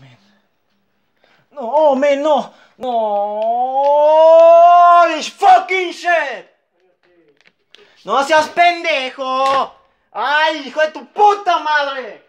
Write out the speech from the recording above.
man. No, man, no. No. This fucking shit. No seas pendejo. Ay, hijo de tu puta madre.